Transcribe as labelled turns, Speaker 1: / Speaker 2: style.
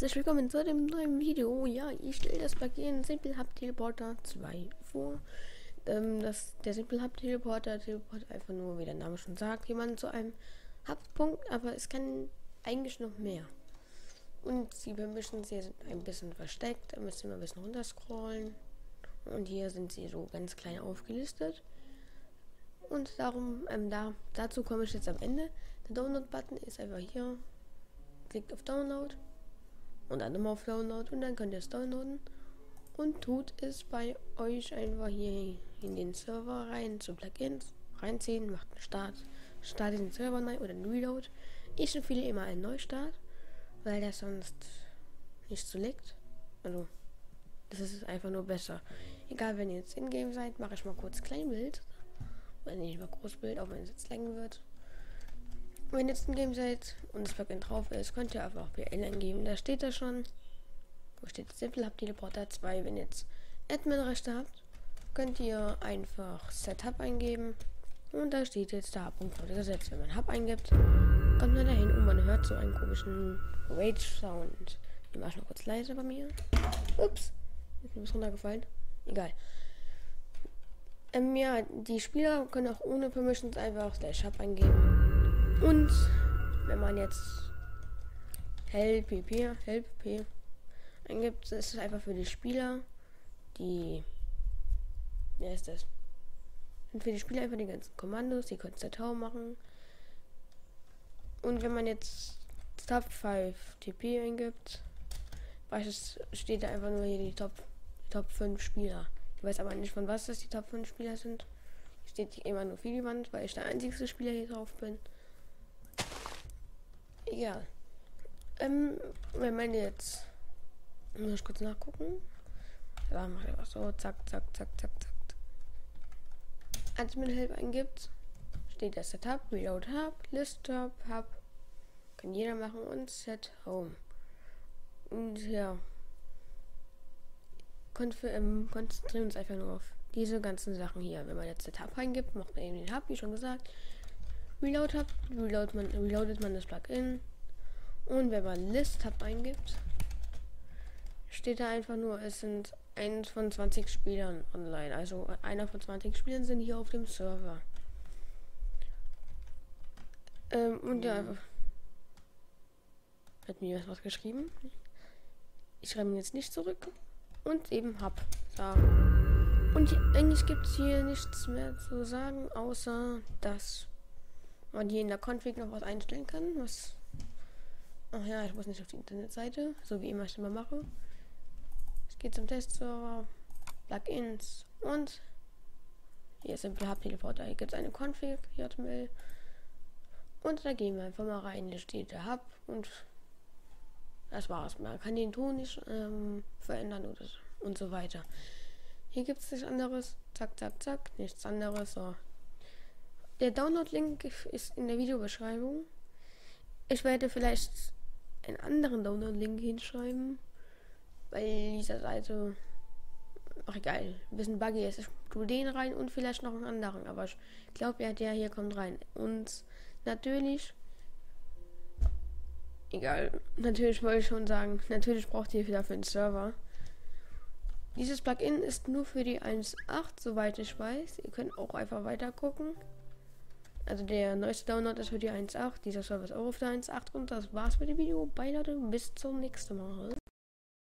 Speaker 1: herzlich willkommen zu dem neuen Video. Ja, ich stelle das Plugin Simple Hub Teleporter 2 vor. Ähm, das, der Simple Hub Teleporter teleportiert einfach nur, wie der Name schon sagt, jemanden zu einem Hubpunkt, aber es kann eigentlich noch mehr. Und die Permissions hier sind ein bisschen versteckt, da müssen wir ein bisschen runterscrollen. Und hier sind sie so ganz klein aufgelistet. Und darum, ähm, da, dazu komme ich jetzt am Ende. Der Download-Button ist einfach hier. Klickt auf Download und dann nochmal auf Download und dann könnt ihr es downloaden und tut es bei euch einfach hier in den Server rein zu Plugins reinziehen, macht einen Start, startet den Server neu oder einen Reload. Ich empfehle immer einen Neustart, weil der sonst nicht so leckt. Also, das ist einfach nur besser. Egal, wenn ihr jetzt in-game seid, mache ich mal kurz Kleinbild. Oder nicht mal Großbild, auch wenn es jetzt länger wird. Wenn ihr jetzt ein Game seid und das Plugin drauf ist, könnt ihr einfach BL eingeben. Da steht da schon. Wo steht Simple Hub Teleporter 2. Wenn ihr jetzt Admin-Rechte habt, könnt ihr einfach Setup eingeben. Und da steht jetzt der Hub-Punkt wurde gesetzt. Wenn man Hub eingibt, kommt man dahin und man hört so einen komischen Rage-Sound. Ich mach mal kurz leise bei mir. Ups, ist mir was runtergefallen. Egal. Ähm, ja, die Spieler können auch ohne Permissions einfach Slash Hub eingeben. Und wenn man jetzt Help PP, Help P eingibt, ist es einfach für die Spieler, die. Wer ist das? Und für die Spieler einfach die ganzen Kommandos, die können Tau machen. Und wenn man jetzt Top 5 TP eingibt, steht da einfach nur hier die Top, Top 5 Spieler. Ich weiß aber nicht von was das die Top 5 Spieler sind. Steht immer nur für die Wand, weil ich der einzigste Spieler hier drauf bin. Ja. Ähm, wenn man jetzt. Muss ich kurz nachgucken. Ja, mach einfach so. Zack, zack, zack, zack, zack. Admin Help eingibt, steht das Setup, Reload Hub, List Hub, Hub. Kann jeder machen und Set Home. Und ja. Ähm, konzentrieren uns einfach nur auf diese ganzen Sachen hier. Wenn man jetzt Setup eingibt, macht man eben den Hub, wie schon gesagt. Reload Hub, reload man, reloadet man das Plugin. Und wenn man List Hub eingibt, steht da einfach nur, es sind 1 von 20 Spielern online. Also einer von 20 Spielern sind hier auf dem Server. Ähm, und ja, mhm. hat mir was geschrieben. Ich schreibe ihn jetzt nicht zurück. Und eben hab. So. Und eigentlich gibt es hier nichts mehr zu sagen, außer dass man hier in der Config noch was einstellen kann. Was. Ach ja, ich muss nicht auf die Internetseite, so wie immer ich immer mache. Es geht zum Testserver, Plugins und hier ist ein PHP-Teleporter. Hier gibt es eine Config, HTML. Und da gehen wir einfach mal rein. Da steht der Hub und das war's. Man kann den Ton nicht ähm, verändern oder und so weiter. Hier gibt es nichts anderes. Zack, zack, zack. Nichts anderes. So. Der Download-Link ist in der Videobeschreibung. Ich werde vielleicht einen anderen Download-Link hinschreiben, weil diese Seite, ach egal, ein bisschen buggy ist. Ich tue den rein und vielleicht noch einen anderen, aber ich glaube, ja, der hier kommt rein. Und natürlich, egal, natürlich wollte ich schon sagen, natürlich braucht ihr wieder für den Server. Dieses Plugin ist nur für die 1.8, soweit ich weiß. Ihr könnt auch einfach weiter gucken. Also der neueste Download ist für die 1.8. Dieser Server ist auch auf der 1.8. Und das war's mit dem Video. Bye Leute, bis zum nächsten Mal.